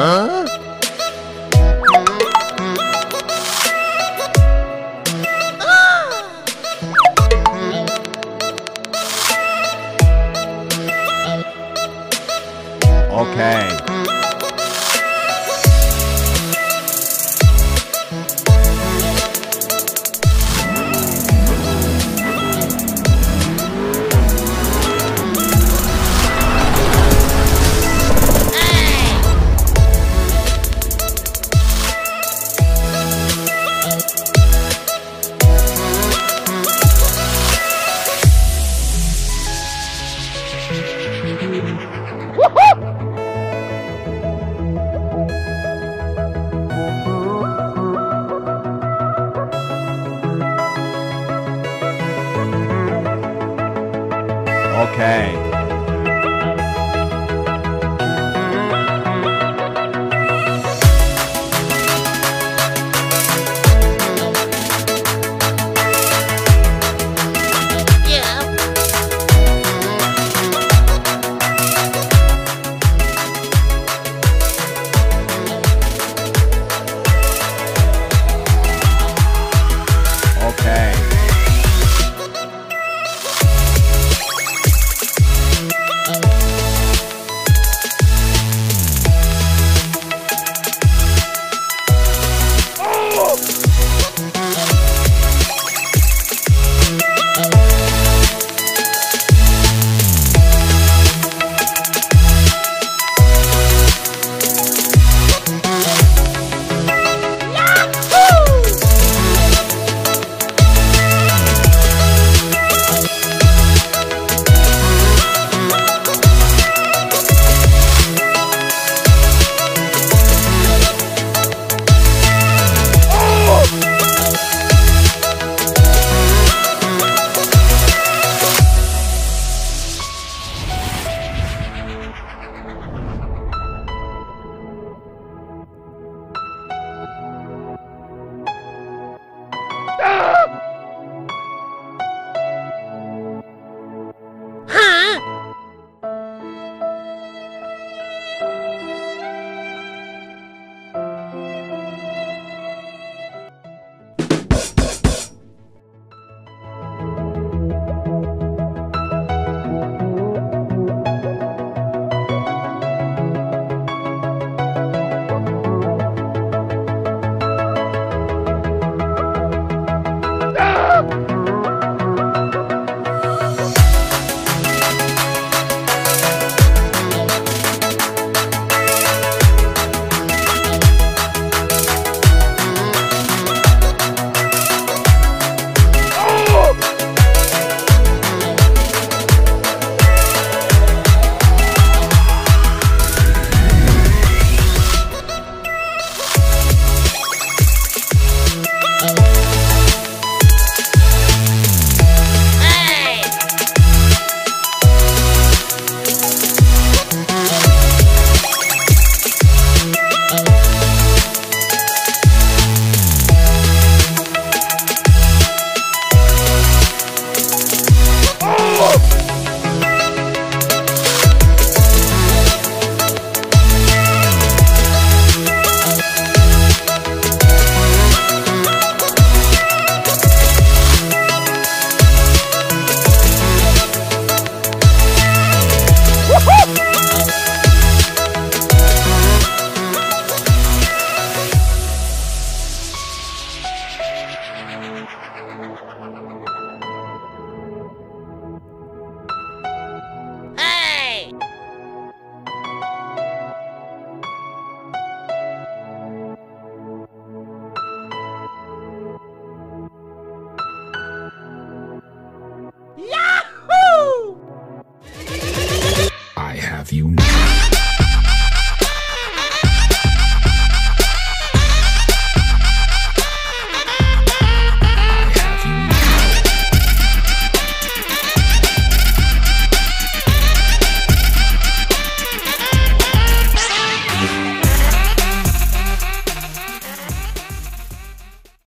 Huh? Okay. Huh? you now.